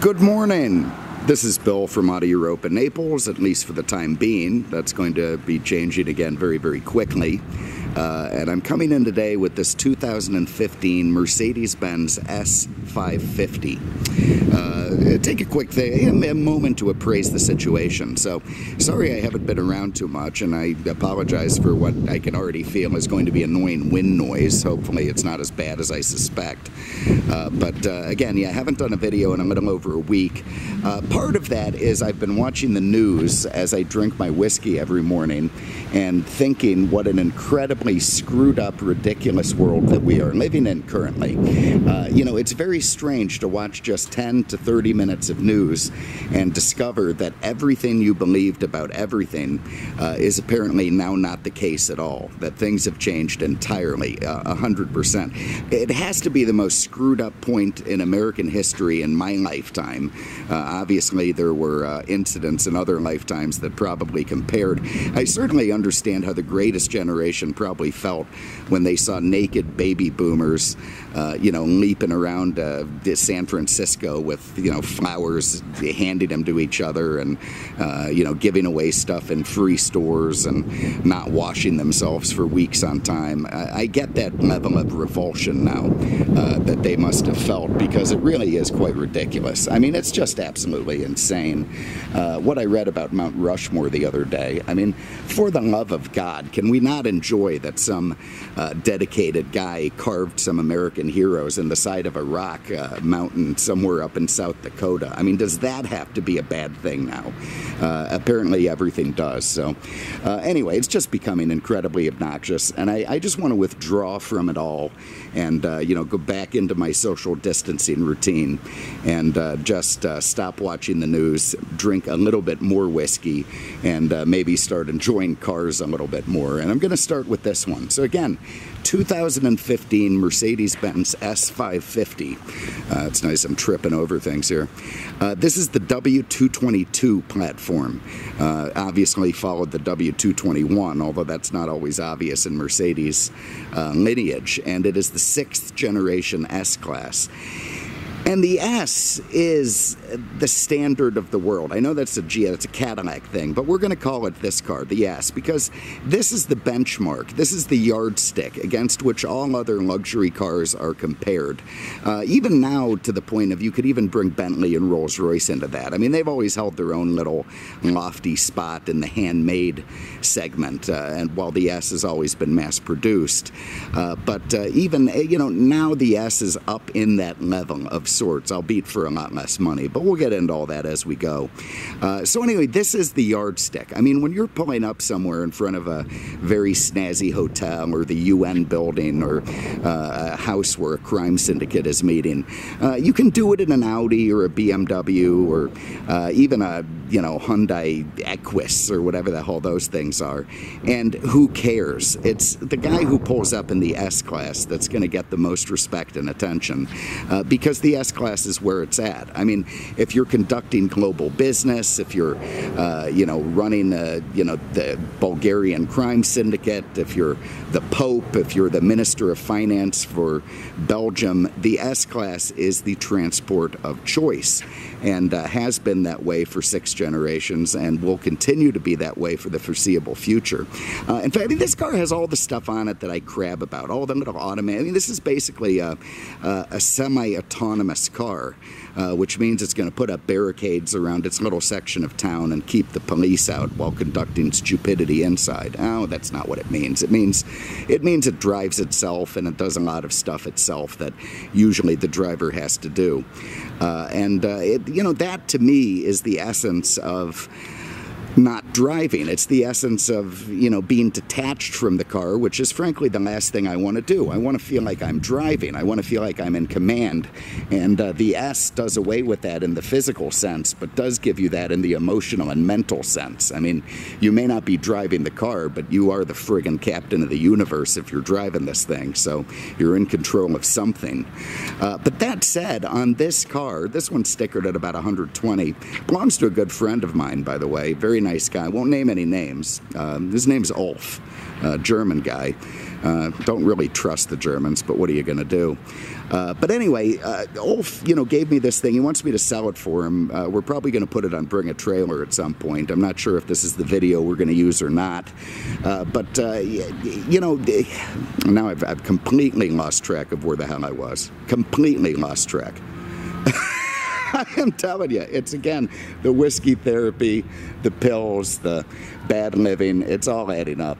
Good morning. This is Bill from Auto Europa Naples, at least for the time being. That's going to be changing again very, very quickly. Uh, and I'm coming in today with this 2015 Mercedes-Benz S550. Uh, take a quick thing, a moment to appraise the situation. So, sorry I haven't been around too much, and I apologize for what I can already feel is going to be annoying wind noise. Hopefully, it's not as bad as I suspect. Uh, but uh, again, yeah, I haven't done a video in a little over a week. Uh, part of that is I've been watching the news as I drink my whiskey every morning and thinking what an incredibly screwed up, ridiculous world that we are living in currently. Uh, you know, it's very strange to watch just 10 to 30 minutes of news and discover that everything you believed about everything uh, is apparently now not the case at all, that things have changed entirely, uh, 100%. It has to be the most screwed up point in American history in my lifetime. Uh, obviously, there were uh, incidents in other lifetimes that probably compared. I certainly understand how the greatest generation probably felt when they saw naked baby boomers, uh, you know, leaping around uh, San Francisco with, you know, flowers, handing them to each other and, uh, you know, giving away stuff in free stores and not washing themselves for weeks on time. I, I get that level of revulsion now uh, that they must have felt because it really is quite ridiculous. I mean, it's just absolutely insane. Uh, what I read about Mount Rushmore the other day, I mean, for the love of God, can we not enjoy that some uh, dedicated guy carved some American heroes in the side of a rock uh, mountain somewhere up in South Dakota? I mean, does that have to be a bad thing now? Uh, apparently, everything does. So, uh, anyway, it's just becoming incredibly obnoxious, and I, I just want to withdraw from it all and, uh, you know, go back into my social distancing routine and uh, just stop watching the news, drink a little bit more whiskey, and maybe start enjoying cars a little bit more. And I'm going to start with this one. So again, 2015 Mercedes-Benz S550. Uh, it's nice I'm tripping over things here. Uh, this is the W222 platform. Uh, obviously followed the W221, although that's not always obvious in Mercedes uh, lineage. And it is the sixth generation S-Class. And the S is the standard of the world. I know that's a G, that's a Cadillac thing, but we're going to call it this car, the S, because this is the benchmark. This is the yardstick against which all other luxury cars are compared. Uh, even now, to the point of you could even bring Bentley and Rolls Royce into that. I mean, they've always held their own little lofty spot in the handmade segment, uh, and while the S has always been mass produced. Uh, but uh, even, you know, now the S is up in that level of sorts, albeit for a lot less money. But we'll get into all that as we go. Uh, so anyway, this is the yardstick. I mean, when you're pulling up somewhere in front of a very snazzy hotel or the UN building or uh, a house where a crime syndicate is meeting, uh, you can do it in an Audi or a BMW or uh, even a you know Hyundai Equus or whatever the hell those things are. And who cares? It's the guy who pulls up in the S class that's going to get the most respect and attention uh, because the S class is where it's at. I mean, if you're conducting global business, if you're, uh, you know, running, a, you know, the Bulgarian crime syndicate, if you're the Pope, if you're the Minister of Finance for Belgium, the S class is the transport of choice and uh, has been that way for six generations and will continue to be that way for the foreseeable future. Uh, in fact, I mean, this car has all the stuff on it that I crab about, all the little automatic. I mean, this is basically a, a, semi-autonomous car, uh, which means it's going to put up barricades around its little section of town and keep the police out while conducting stupidity inside. Oh, that's not what it means. It means it means it drives itself and it does a lot of stuff itself that usually the driver has to do. Uh, and uh, it, you know that to me is the essence of not driving. It's the essence of, you know, being detached from the car, which is frankly the last thing I want to do. I want to feel like I'm driving. I want to feel like I'm in command. And uh, the S does away with that in the physical sense, but does give you that in the emotional and mental sense. I mean, you may not be driving the car, but you are the friggin' captain of the universe if you're driving this thing. So you're in control of something. Uh, but that said, on this car, this one's stickered at about 120. Belongs to a good friend of mine, by the way. Very nice guy. Won't name any names. Um, his name's Ulf, a German guy. Uh, don't really trust the Germans, but what are you going to do? Uh, but anyway, uh, Ulf, you know, gave me this thing. He wants me to sell it for him. Uh, we're probably going to put it on Bring a Trailer at some point. I'm not sure if this is the video we're going to use or not. Uh, but, uh, you know, now I've, I've completely lost track of where the hell I was. Completely lost track. I am telling you, it's again the whiskey therapy, the pills, the bad living, it's all adding up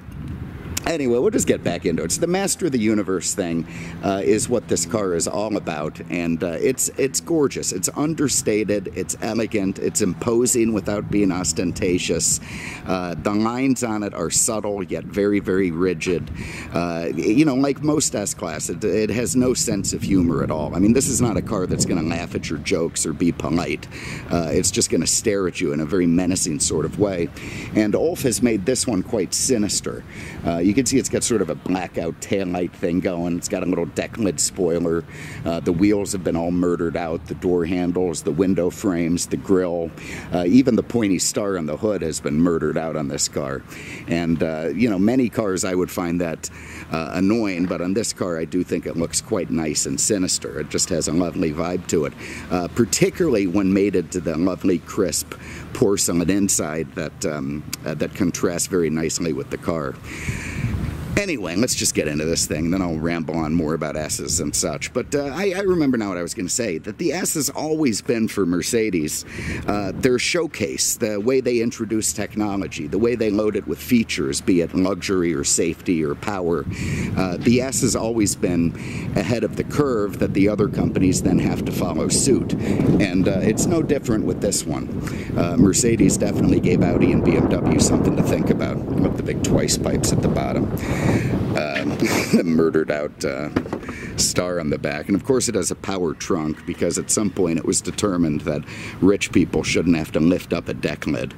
anyway, we'll just get back into it. So the Master of the Universe thing uh, is what this car is all about, and uh, it's it's gorgeous. It's understated. It's elegant. It's imposing without being ostentatious. Uh, the lines on it are subtle yet very very rigid. Uh, you know, like most S class, it, it, has no sense of humor at all. I mean, this is not a car that's going to laugh at your jokes or be polite. Uh, it's just going to stare at you in a very menacing sort of way. And Ulf has made this one quite sinister. Uh, you can see it's got sort of a blackout taillight thing going. It's got a little deck lid spoiler. Uh, the wheels have been all murdered out. The door handles, the window frames, the grill, uh, even the pointy star on the hood has been murdered out on this car. And, uh, you know, many cars I would find that uh, annoying, but on this car I do think it looks quite nice and sinister. It just has a lovely vibe to it, uh, particularly when mated to the lovely crisp porcelain inside that, um, that contrasts very nicely with the car. Anyway, let's just get into this thing, then I'll ramble on more about S's and such. But uh, I, I, remember now what I was going to say, that the S has always been for Mercedes uh, their showcase, the way they introduce technology, the way they load it with features, be it luxury or safety or power. Uh, the S has always been ahead of the curve that the other companies then have to follow suit. And uh, it's no different with this one. Uh, Mercedes definitely gave Audi and BMW something to think about, with the big twice pipes at the bottom uh, murdered out uh, star on the back. And of course, it has a power trunk because at some point it was determined that rich people shouldn't have to lift up a deck lid.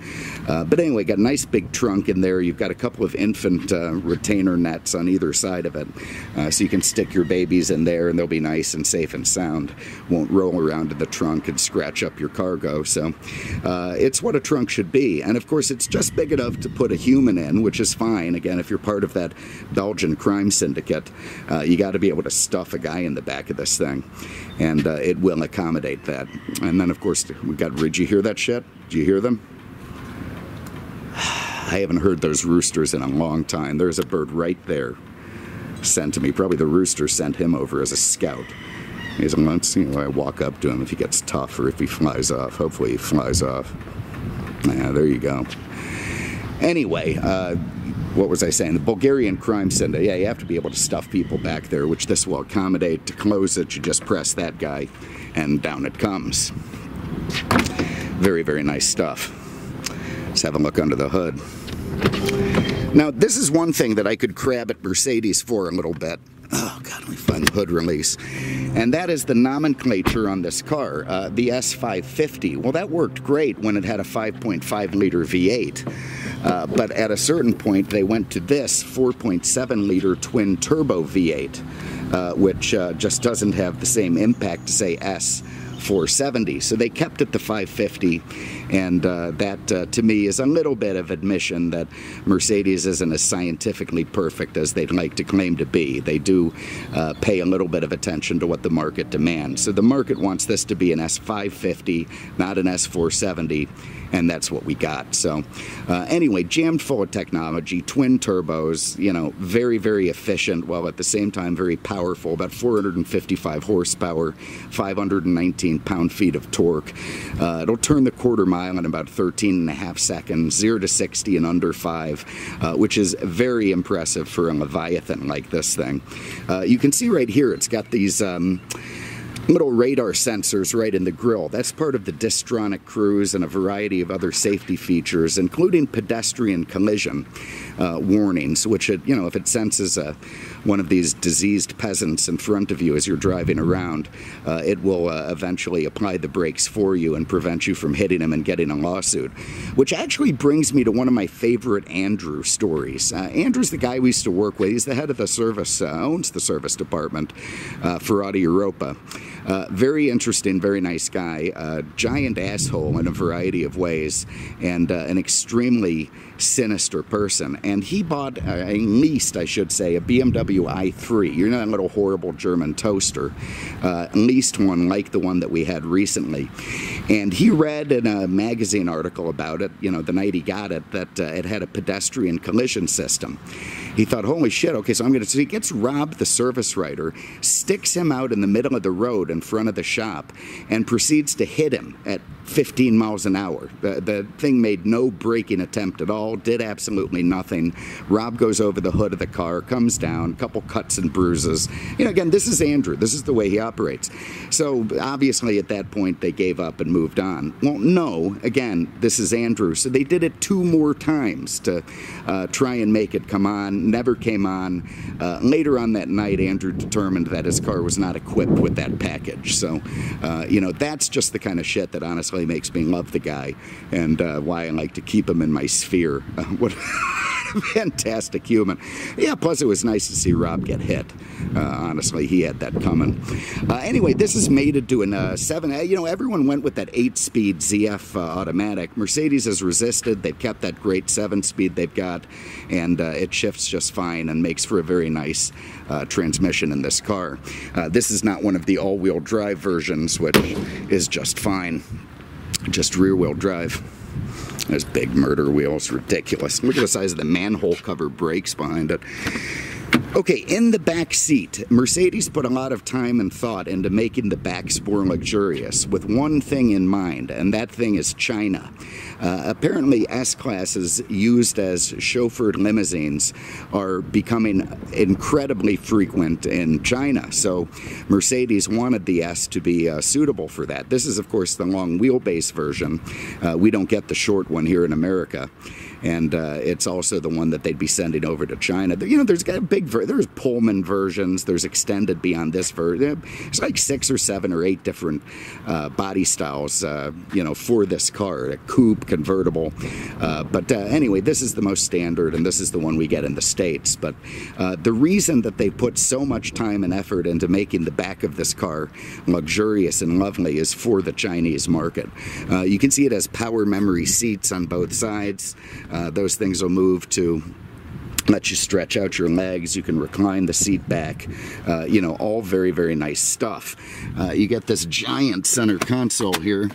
Uh, but anyway, got a nice big trunk in there. You've got a couple of infant uh, retainer nets on either side of it. Uh, so you can stick your babies in there and they'll be nice and safe and sound. Won't roll around in the trunk and scratch up your cargo. So uh, it's what a trunk should be. And of course, it's just big enough to put a human in, which is fine. Again, if you're part of that Belgian crime syndicate, uh, you got to be able to stuff a guy in the back of this thing, and uh, it will accommodate that. And then, of course, we got. Did you hear that shit? Did you hear them? I haven't heard those roosters in a long time. There's a bird right there sent to me. Probably the rooster sent him over as a scout. He's once, you I walk up to him if he gets tough or if he flies off. Hopefully he flies off. Yeah, there you go. Anyway, uh, what was I saying? The Bulgarian crime syndicate. Yeah, you have to be able to stuff people back there, which this will accommodate. To close it, you just press that guy, and down it comes. Very, very nice stuff. Let's have a look under the hood. Now, this is one thing that I could crab at Mercedes for a little bit. Oh, God, let me find the hood release. And that is the nomenclature on this car, uh, the S550. Well, that worked great when it had a 5.5 liter V8. Uh, but at a certain point, they went to this 4.7 liter twin turbo V8, uh, which uh, just doesn't have the same impact to say S 470. So they kept it the 550, and uh, that uh, to me is a little bit of admission that Mercedes isn't as scientifically perfect as they'd like to claim to be. They do uh, pay a little bit of attention to what the market demands. So the market wants this to be an S550, not an S470 and that's what we got. So, uh, anyway, jammed full of technology, twin turbos, you know, very, very efficient while at the same time very powerful, about 455 horsepower, 519 pound feet of torque. Uh, it'll turn the quarter mile in about 13 and a half seconds, 0 to 60 in under 5, uh, which is very impressive for a Leviathan like this thing. Uh, you can see right here, it's got these. Um, little radar sensors right in the grill. That's part of the Distronic cruise and a variety of other safety features, including pedestrian collision. uh, warnings, which, it, you know, if it senses a, one of these diseased peasants in front of you as you're driving around, uh, it will uh, eventually apply the brakes for you and prevent you from hitting him and getting a lawsuit. Which actually brings me to one of my favorite Andrew stories. Uh, Andrew's the guy we used to work with. He's the head of the service, uh, owns the service department uh, for Auto Europa. Uh, very interesting, very nice guy. Uh, giant asshole in a variety of ways, and uh, an extremely sinister person. And he bought, uh, at least I should say, a BMW i3. You know that little horrible German toaster. Uh, at least one like the one that we had recently. And he read in a magazine article about it, you know, the night he got it, that uh, it had a pedestrian collision system. He thought, holy shit, okay, so I'm going to. So he gets Rob, the service writer, sticks him out in the middle of the road in front of the shop, and proceeds to hit him at 15 miles an hour. The, the thing made no braking attempt at all, did absolutely nothing. Rob goes over the hood of the car, comes down, couple cuts and bruises. You know, again, this is Andrew. This is the way he operates. So obviously at that point they gave up and moved on. Well, no, again, this is Andrew. So they did it two more times to uh, try and make it come on. Never came on. Uh, later on that night, Andrew determined that his car was not equipped with that package. So, uh, you know, that's just the kind of shit that honestly makes me love the guy and uh, why I like to keep him in my sphere. What a fantastic human. Yeah, plus it was nice to see Rob get hit. Uh, honestly, he had that coming. Uh, anyway, this is mated to a uh, 7. You know, everyone went with that 8 speed ZF uh, automatic. Mercedes has resisted. They've kept that great 7 speed they've got, and uh, it shifts just fine and makes for a very nice uh, transmission in this car. this is not one of the all wheel drive versions, which is just fine. Just rear wheel drive. Those big murder wheels, ridiculous. Look at the size of the manhole cover brakes behind it. Okay, in the back seat, Mercedes put a lot of time and thought into making the back more luxurious with one thing in mind, and that thing is China. Uh, apparently, S classes used as chauffeured limousines are becoming incredibly frequent in China. So, Mercedes wanted the S to be uh, suitable for that. This is, of course, the long wheelbase version. Uh, we don't get the short one here in America and uh, it's also the one that they'd be sending over to China. You know, there's got a big, there's Pullman versions, there's extended beyond this version. It's like six or seven or eight different uh, body styles, uh, you know, for this car, a coupe, convertible. Uh, but uh, anyway, this is the most standard, and this is the one we get in the States. But uh, the reason that they put so much time and effort into making the back of this car luxurious and lovely is for the Chinese market. you can see it has power memory seats on both sides. Uh, those things will move to let you stretch out your legs. You can recline the seat back. Uh, you know, all very, very nice stuff. Uh, you get this giant center console here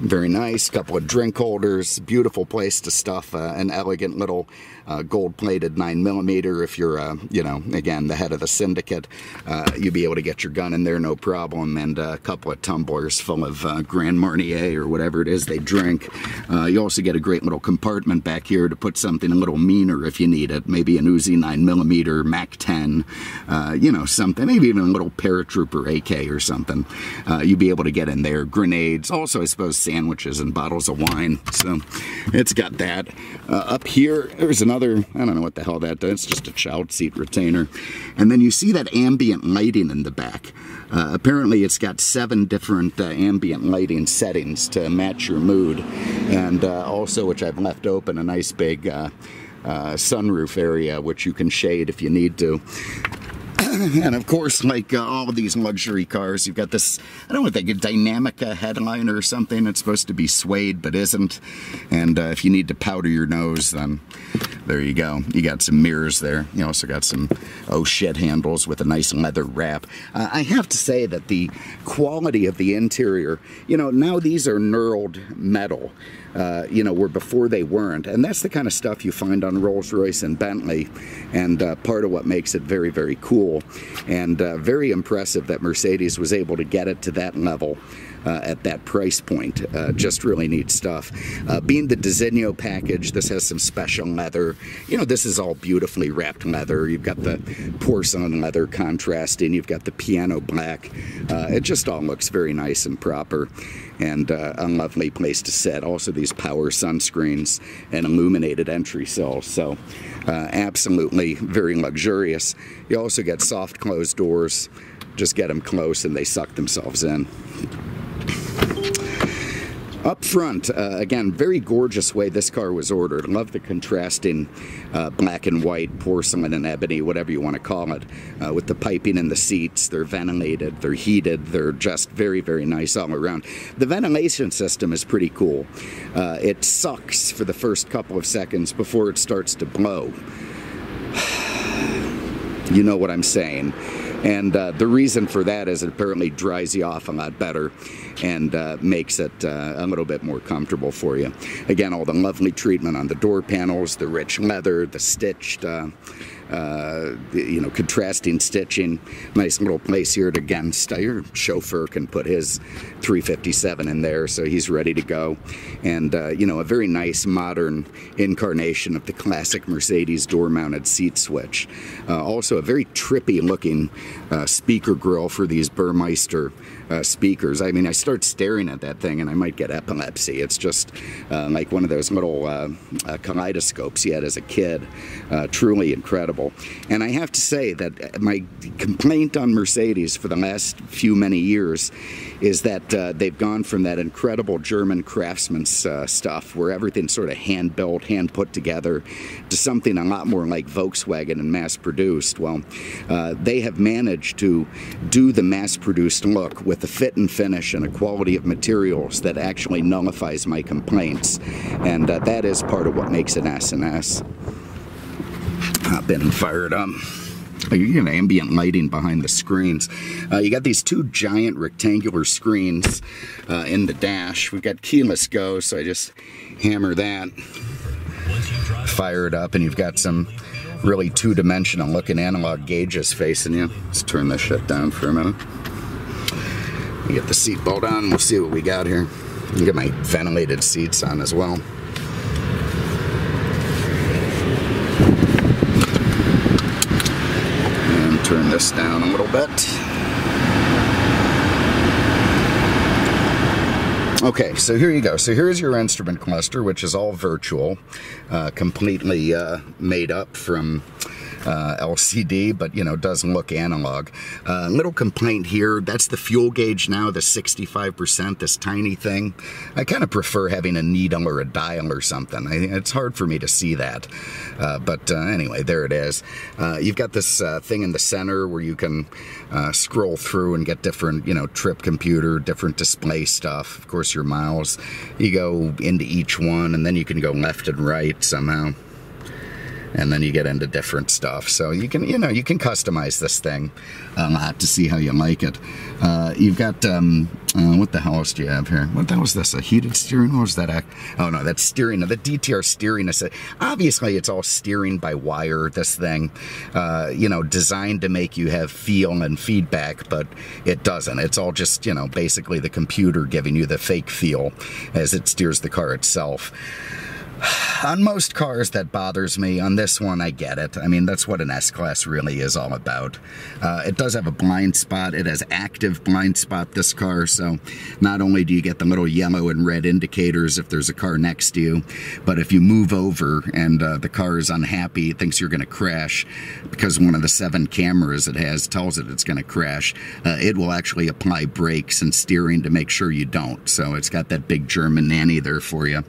very nice. Couple of drink holders. Beautiful place to stuff uh, an elegant little uh, gold-plated 9 millimeter. If you're, uh, you know, again, the head of the syndicate, uh, you'll be able to get your gun in there no problem. And a couple of tumblers full of uh, Grand Marnier or whatever it is they drink. Uh, you also get a great little compartment back here to put something a little meaner if you need it. Maybe an Uzi 9 millimeter, Mac 10, you know, something. Maybe even a little paratrooper AK or something. you'll be able to get in there. Grenades. Also, I suppose sandwiches and bottles of wine. So it's got that. Uh, up here, there's another, I don't know what the hell that does. It's just a child seat retainer. And then you see that ambient lighting in the back. Uh, apparently it's got seven different uh, ambient lighting settings to match your mood. And uh, also, which I've left open, a nice big uh, uh, sunroof area, which you can shade if you need to. and of course, like uh, all of these luxury cars, you've got this, I don't know they get, Dinamica headliner or something. It's supposed to be suede, but isn't. And uh, if you need to powder your nose, then there you go. You got some mirrors there. You also got some oh shit handles with a nice leather wrap. Uh, I have to say that the quality of the interior, you know, now these are knurled metal uh, you know, were before they weren't. And that's the kind of stuff you find on Rolls Royce and Bentley, and uh, part of what makes it very, very cool and uh, very impressive that Mercedes was able to get it to that level. Uh, at that price point. Uh, just really neat stuff. Uh, being the Designo package, this has some special leather. You know, this is all beautifully wrapped leather. You've got the porcelain leather contrasting. You've got the piano black. Uh, it just all looks very nice and proper and uh, a lovely place to sit. Also, these power sunscreens and illuminated entry sills. So, absolutely very luxurious. You also get soft closed doors. Just get them close and they suck themselves in. Up front, uh, again, very gorgeous way this car was ordered. Love the contrasting uh, black and white, porcelain and ebony, whatever you want to call it, uh, with the piping in the seats. They're ventilated, they're heated, they're just very, very nice all around. The ventilation system is pretty cool. Uh, it sucks for the first couple of seconds before it starts to blow. you know what I'm saying. And uh, the reason for that is it apparently dries you off a lot better and uh, makes it uh, a little bit more comfortable for you. Again, all the lovely treatment on the door panels, the rich leather, the stitched uh, uh, you know, contrasting stitching. Nice little place here to against. Your chauffeur can put his 357 in there, so he's ready to go. And uh, you know, a very nice modern incarnation of the classic Mercedes door-mounted seat switch. Uh, also, a very trippy looking uh, speaker grill for these Burmester uh, speakers. I mean, I start staring at that thing and I might get epilepsy. It's just uh, like one of those little uh, uh kaleidoscopes you had as a kid. Uh, truly incredible. And I have to say that my complaint on Mercedes for the last few many years is that uh, they've gone from that incredible German craftsman stuff where everything's sort of hand built, hand put together, to something a lot more like Volkswagen and mass produced. Well, they have managed to do the mass produced look with with a fit and finish and a quality of materials that actually nullifies my complaints. And uh, that is part of what makes an S&S. I've been fired up. You get ambient lighting behind the screens. Uh, you got these two giant rectangular screens uh, in the dash. We've got keyless go, so I just hammer that, fire it up, and you've got some really two-dimensional looking analog gauges facing you. Let's turn this shit down for a minute. Get the seat bolt on. We'll see what we got here. You Get my ventilated seats on as well. And turn down a little bit. Okay, so here you go. So here's your instrument cluster, which is all virtual, uh, completely uh, made up from uh, LCD, but you know, doesn't look analog. Uh, little complaint here, that's the fuel gauge now, the 65%, this tiny thing. I kind of prefer having a needle or a dial or something. I, it's hard for me to see that. Uh, but uh, anyway, there it is. Uh, you've got this uh, thing in the center where you can scroll through and get different, you know, trip computer, different display stuff. Of course, your miles. You go into each one and then you can go left and right somehow and then you get into different stuff. So you can, you know, you can customize this thing a lot to see how you like it. Uh, you've got, um, uh, what the hell else do you have here? What the hell is this? A heated steering wheel? Is that a, oh no, that's steering. The DTR steering is, obviously it's all steering by wire, this thing, uh, you know, designed to make you have feel and feedback, but it doesn't. It's all just, you know, basically the computer giving you the fake feel as it steers the car itself. On most cars, that bothers me. On this one, I get it. I mean, that's what an S-Class really is all about. Uh, it does have a blind spot. It has active blind spot, this car, so not only do you get the little yellow and red indicators if there's a car next to you, but if you move over and uh, the car is unhappy, thinks you're going to crash, because one of the seven cameras it has tells it it's going to crash, uh, it will actually apply brakes and steering to make sure you don't. So it's got that big German nanny there for you.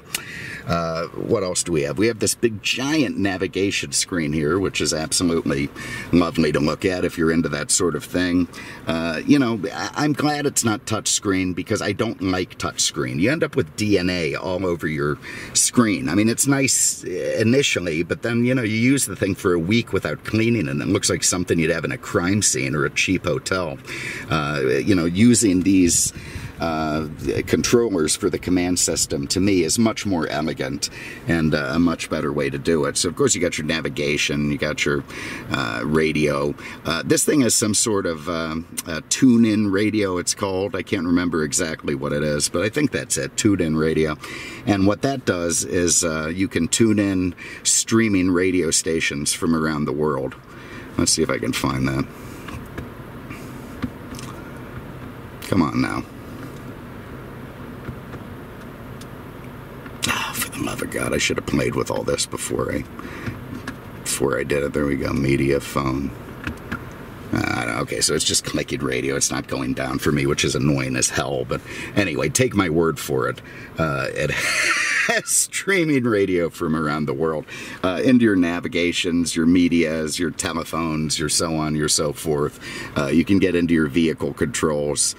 Uh, what else do we have? We have this big giant navigation screen here, which is absolutely lovely to look at if you're into that sort of thing. Uh, you know, I'm glad it's not touchscreen because I don't like touchscreen. You end up with DNA all over your screen. I mean, it's nice initially, but then, you know, you use the thing for a week without cleaning and it looks like something you'd have in a crime scene or a cheap hotel. Uh, you know, using these uh, controllers for the command system to me is much more elegant and uh, a much better way to do it. So, of course, you got your navigation, you got your uh, radio. Uh, this thing is some sort of um, TuneIn radio, it's called. I can't remember exactly what it is, but I think that's it TuneIn radio. And what that does is uh, you can tune in streaming radio stations from around the world. Let's see if I can find that. Come on now. Oh, of God, I should have played with all this before I before I did it. There we go. Media phone. Uh, okay, so it's just clicking radio. It's not going down for me, which is annoying as hell. But anyway, take my word for it. Uh, it has streaming radio from around the world uh, into your navigations, your medias, your telephones, your so on, your so forth. Uh, you can get into your vehicle controls.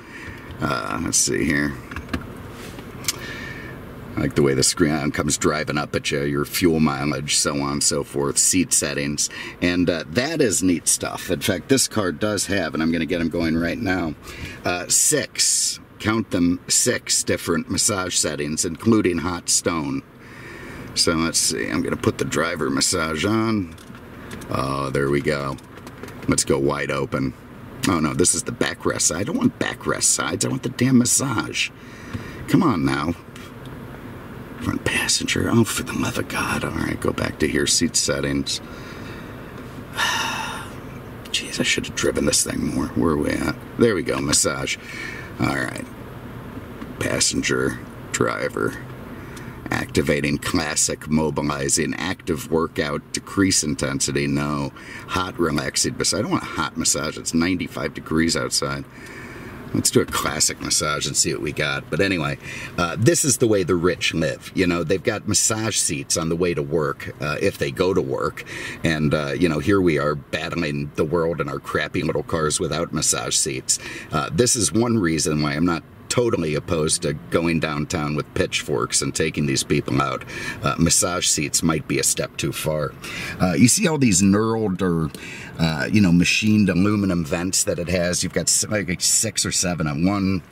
Uh, let's see here like the way the screen comes driving up at you, your fuel mileage, so on and so forth, seat settings, and uh, that is neat stuff. In fact, this car does have, and I'm going to get them going right now, uh, six, count them, six different massage settings, including hot stone. So let's see, I'm going to put the driver massage on. Oh, there we go. Let's go wide open. Oh no, this is the backrest side. I don't want backrest sides. I want the damn massage. Come on now. Passenger. Oh, for the of God. All right, go back to here. Seat settings. Jeez, I should have driven this thing more. Where are we at? There we go. Massage. All right. Passenger, driver. Activating classic, mobilizing, active workout, decrease intensity. No. Hot, relaxing massage. I don't want a hot massage. It's 95 degrees outside. Let's do a classic massage and see what we got. But anyway, uh, this is the way the rich live. You know, they've got massage seats on the way to work uh, if they go to work. And, uh, you know, here we are battling the world in our crappy little cars without massage seats. Uh, this is one reason why I'm not totally opposed to going downtown with pitchforks and taking these people out. Uh, massage seats might be a step too far. Uh, you see all these knurled or, uh, you know, machined aluminum vents that it has. You've got like six or seven on one,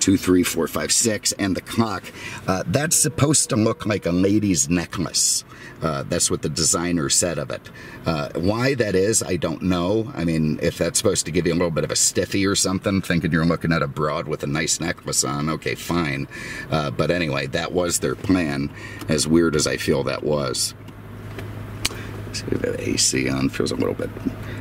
two, three, four, five, six, and the clock. Uh, that's supposed to look like a lady's necklace. Uh, that's what the designer said of it. Uh, why that is, I don't know. I mean, if that's supposed to give you a little bit of a stiffy or something, thinking you're looking at a broad with a nice necklace okay, fine. Uh, but anyway, that was their plan, as weird as I feel that was. See if the AC on feels a little bit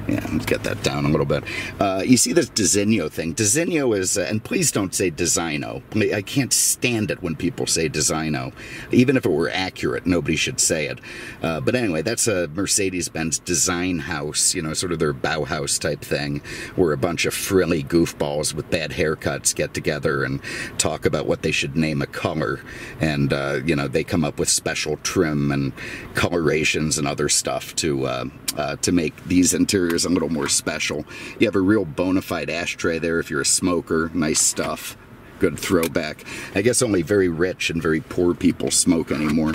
yeah, let's get that down a little bit. Uh, you see this Designo thing. Designo is, uh, and please don't say Designo. I can't stand it when people say Designo. Even if it were accurate, nobody should say it. Uh, but anyway, that's a Mercedes-Benz design house, you know, sort of their Bauhaus type thing, where a bunch of frilly goofballs with bad haircuts get together and talk about what they should name a color. And, uh, you know, they come up with special trim and colorations and other stuff to, uh, uh, to make these interiors a little more special. You have a real bona fide ashtray there if you're a smoker. Nice stuff. Good throwback. I guess only very rich and very poor people smoke anymore.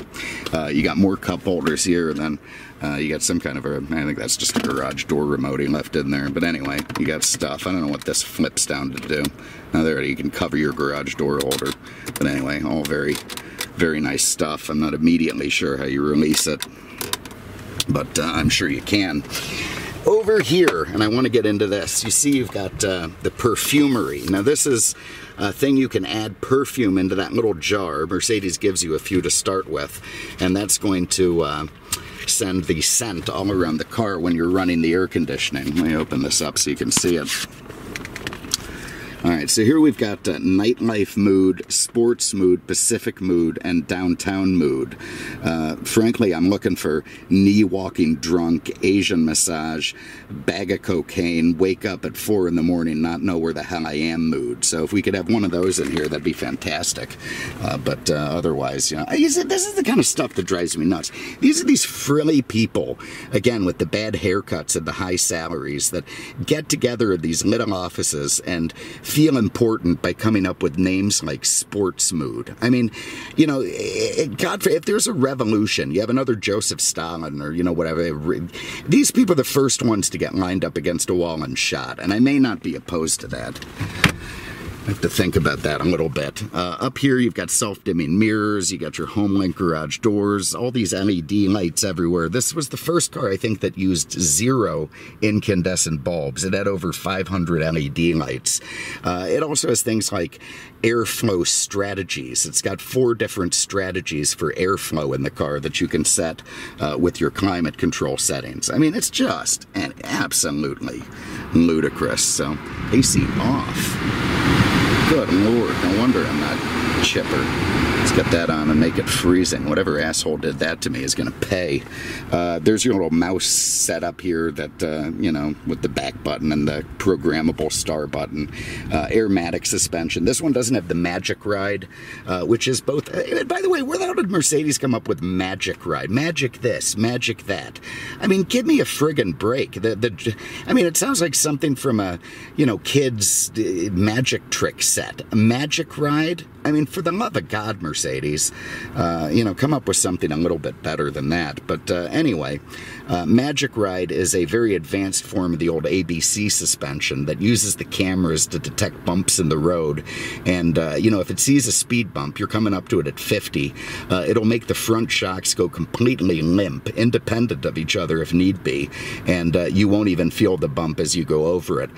Uh, you got more cup holders here, and then uh, you got some kind of a, I think that's just a garage door remote he left in there. But anyway, you got stuff. I don't know what this flips down to do. Now there you can cover your garage door holder. But anyway, all very, very nice stuff. I'm not immediately sure how you release it, but uh, I'm sure you can over here, and I want to get into this, you see you've got uh, the perfumery. Now this is a thing you can add perfume into that little jar. Mercedes gives you a few to start with, and that's going to uh, send the scent all around the car when you're running the air conditioning. Let me open this up so you can see it. All right, so here we've got uh, nightlife mood, sports mood, Pacific mood, and downtown mood. Uh, frankly, I'm looking for knee walking drunk, Asian massage, bag of cocaine, wake up at four in the morning, not know where the hell I am mood. So if we could have one of those in here, that'd be fantastic. Uh, but uh, otherwise, you know, this is the kind of stuff that drives me nuts. These are these frilly people, again, with the bad haircuts and the high salaries that get together in these little offices and feel important by coming up with names like sports mood. I mean, you know, God, if there's a revolution, you have another Joseph Stalin or, you know, whatever, these people are the first ones to get lined up against a wall and shot, and I may not be opposed to that. Have to think about that a little bit. Uh, up here, you've got self-dimming mirrors, you got your HomeLink garage doors, all these LED lights everywhere. This was the first car, I think, that used zero incandescent bulbs. It had over 500 LED lights. Uh, it also has things like airflow strategies. It's got four different strategies for airflow in the car that you can set uh, with your climate control settings. I mean, it's just and absolutely ludicrous. So, AC off. Good lord, no wonder I'm not chipper. Let's get that on and make it freezing. Whatever asshole did that to me is going to pay. Uh, there's your little mouse setup here that, uh, you know, with the back button and the programmable star button. Uh, Airmatic suspension. This one doesn't have the Magic Ride, uh, which is both. Uh, by the way, where the hell did Mercedes come up with Magic Ride? Magic this, Magic that. I mean, give me a friggin' break. The, the, I mean, it sounds like something from a, you know, kids' uh, magic trick set. A Magic Ride? I mean, for the love of God, Mercedes, uh, you know, come up with something a little bit better than that. But uh, anyway, uh, Magic Ride is a very advanced form of the old ABC suspension that uses the cameras to detect bumps in the road. And, uh, you know, if it sees a speed bump, you're coming up to it at 50, uh, it'll make the front shocks go completely limp, independent of each other if need be. And uh, you won't even feel the bump as you go over it.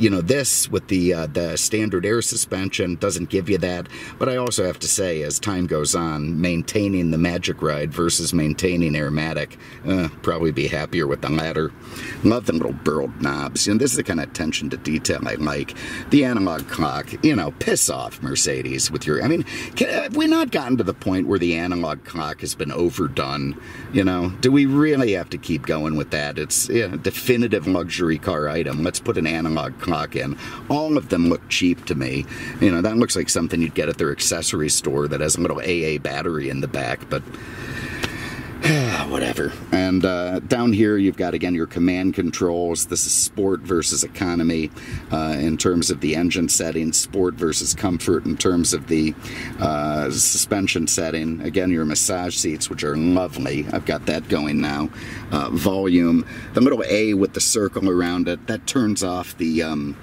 you know, this with the, the standard air suspension doesn't give you that. But I also have to say, as time goes on, maintaining the Magic Ride versus maintaining Airmatic, uh, probably be happier with the latter. Love the little burled knobs. You know, this is the kind of attention to detail I like. The analog clock, you know, piss off Mercedes with your. I mean, can, have we not gotten to the point where the analog clock has been overdone? You know, do we really have to keep going with that? It's a definitive luxury car item. Let's put an analog clock in. All of them look cheap to me. You know, that looks like something you'd get at their accessory store that has a little AA battery in the back, but whatever. And uh, down here, you've got again your command controls. This is sport versus economy uh, in terms of the engine setting, sport versus comfort in terms of the uh, suspension setting. Again, your massage seats, which are lovely. I've got that going now. Uh, volume, the little A with the circle around it, that turns off the. Um,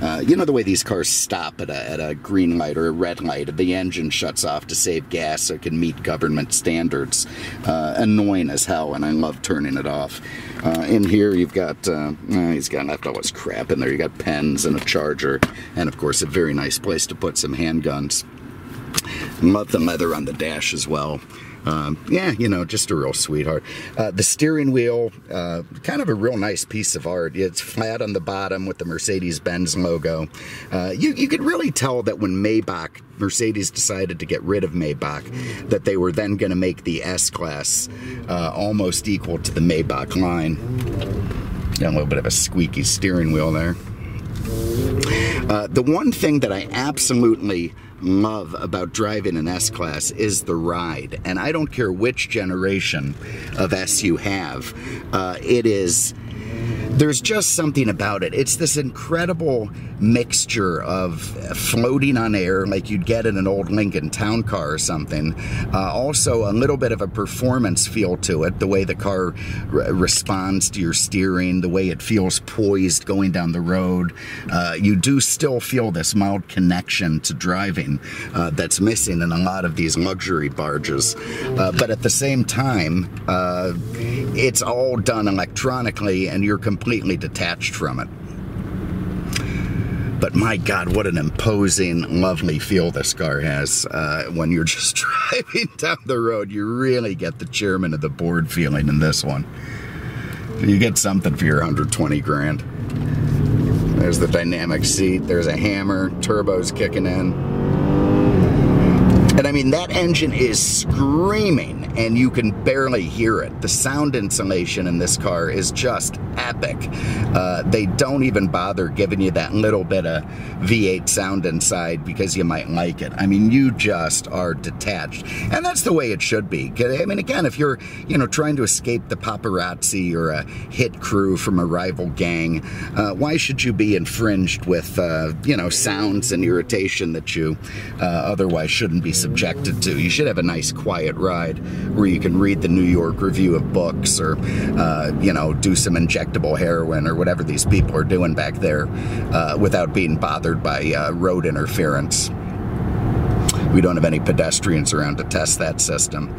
uh, you know the way these cars stop at a, at a green light or a red light, the engine shuts off to save gas so it can meet government standards. Uh, annoying as hell, and I love turning it off. Uh, in here, you've got, uh, he's got left all his crap in there. You got pens and a charger, and of course, a very nice place to put some handguns. Love the leather on the dash as well. Um, yeah, you know, just a real sweetheart. Uh, the steering wheel, uh, kind of a real nice piece of art. It's flat on the bottom with the Mercedes-Benz logo. Uh, you, you could really tell that when Maybach, Mercedes decided to get rid of Maybach, that they were then going to make the S-Class uh, almost equal to the Maybach line. Got a little bit of a squeaky steering wheel there. Uh, the one thing that I absolutely love about driving an S Class is the ride. And I don't care which generation of S you have, uh, it is there's just something about it. It's this incredible mixture of floating on air, like you'd get in an old Lincoln Town Car or something. Uh, also, a little bit of a performance feel to it, the way the car re responds to your steering, the way it feels poised going down the road. Uh, you do still feel this mild connection to driving uh, that's missing in a lot of these luxury barges. Uh, but at the same time, uh, it's all done electronically and you're completely completely detached from it. But my God, what an imposing, lovely feel this car has uh, when you're just driving down the road. You really get the chairman of the board feeling in this one. You get something for your 120 grand. There's the dynamic seat. There's a hammer. Turbo's kicking in. And I mean, that engine is screaming and you can barely hear it. The sound insulation in this car is just epic. Uh, they don't even bother giving you that little bit of V8 sound inside because you might like it. I mean, you just are detached. And that's the way it should be. I mean, again, if you're, you know, trying to escape the paparazzi or a hit crew from a rival gang, uh, why should you be infringed with, uh, you know, sounds and irritation that you uh, otherwise shouldn't be subjected to? You should have a nice quiet ride. Where you can read the New York Review of Books or, uh, you know, do some injectable heroin or whatever these people are doing back there uh, without being bothered by uh, road interference. We don't have any pedestrians around to test that system.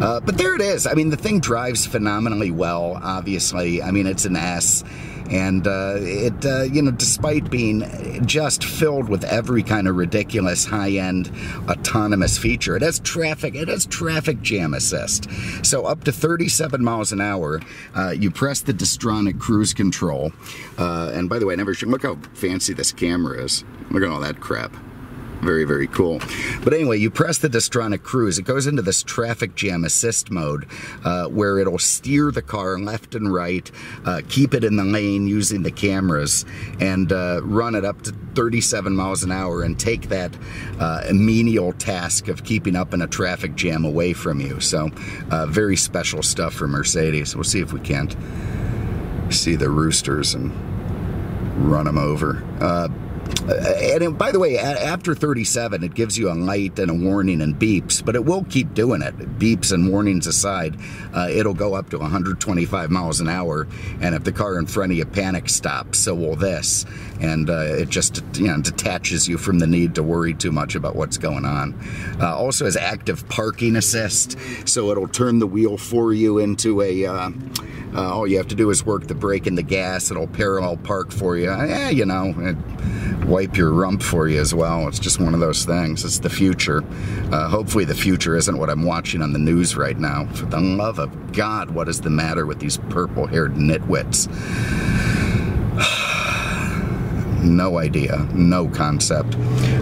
Uh, but there it is. I mean, the thing drives phenomenally well, obviously. I mean, it's an S. And uh, it, uh, you know, despite being just filled with every kind of ridiculous high-end autonomous feature, it has traffic. It has traffic jam assist. So up to 37 miles an hour, uh, you press the Distronic cruise control. Uh, and by the way, I never should look how fancy this camera is. Look at all that crap. Very, very cool. But anyway, you press the Distronic Cruise. It goes into this traffic jam assist mode uh, where it'll steer the car left and right, uh, keep it in the lane using the cameras, and uh, run it up to 37 miles an hour and take that uh, menial task of keeping up in a traffic jam away from you. So, uh, very special stuff for Mercedes. We'll see if we can't see the roosters and run them over. Uh, and by the way, after 37, it gives you a light and a warning and beeps, but it will keep doing it. Beeps and warnings aside, uh, it'll go up to 125 miles an hour, and if the car in front of you panic stops, so will this. And uh, it just you know detaches you from the need to worry too much about what's going on. Uh, also has active parking assist, so it'll turn the wheel for you into a. Uh, uh, all you have to do is work the brake and the gas. It'll parallel park for you. Yeah, you know. It, wipe your rump for you as well. It's just one of those things. It's the future. Uh, hopefully, the future isn't what I'm watching on the news right now. For the love of God, what is the matter with these purple haired nitwits? No idea, no concept.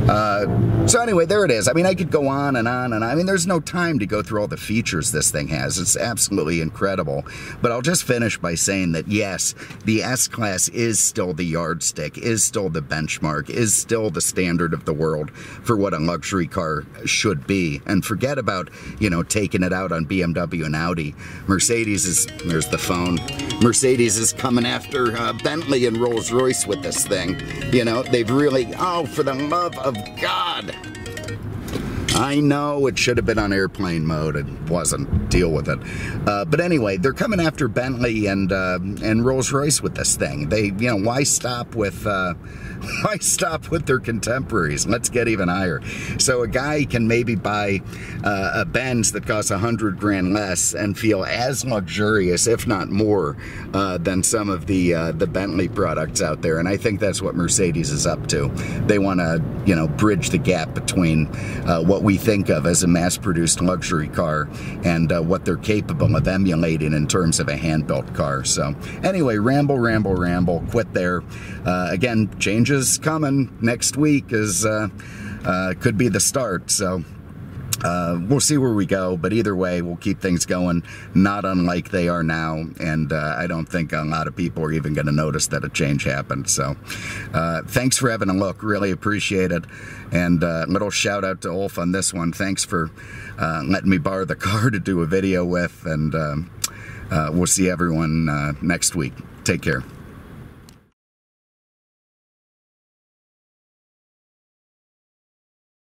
Uh, so anyway, there it is. I mean, I could go on and on and on. I mean, there's no time to go through all the features this thing has. It's absolutely incredible. But I'll just finish by saying that yes, the S-Class is still the yardstick, is still the benchmark, is still the standard of the world for what a luxury car should be. And forget about, you know, taking it out on BMW and Audi. Mercedes is, there's the phone. Mercedes is coming after uh, Bentley and Rolls-Royce with this thing. You know, they've really, oh, for the love of God. I know it should have been on airplane mode. It wasn't. Deal with it. Uh, but anyway, they're coming after Bentley and uh, and Rolls Royce with this thing. They, you know, why stop with uh, why stop with their contemporaries? Let's get even higher. So a guy can maybe buy uh, a Benz that costs a hundred grand less and feel as luxurious, if not more, uh, than some of the uh, the Bentley products out there. And I think that's what Mercedes is up to. They want to, you know, bridge the gap between uh, what we think of as a mass-produced luxury car and uh, what they're capable of emulating in terms of a hand-built car. So anyway, ramble, ramble, ramble. Quit there. Uh, again, changes is coming next week is uh, uh, could be the start. So uh, we'll see where we go, but either way, we'll keep things going, not unlike they are now. And uh, I don't think a lot of people are even going to notice that a change happened. So uh, thanks for having a look. Really appreciate it. And uh, little shout out to Ulf on this one. Thanks for letting me borrow the car to do a video with. And we'll see everyone next week. Take care.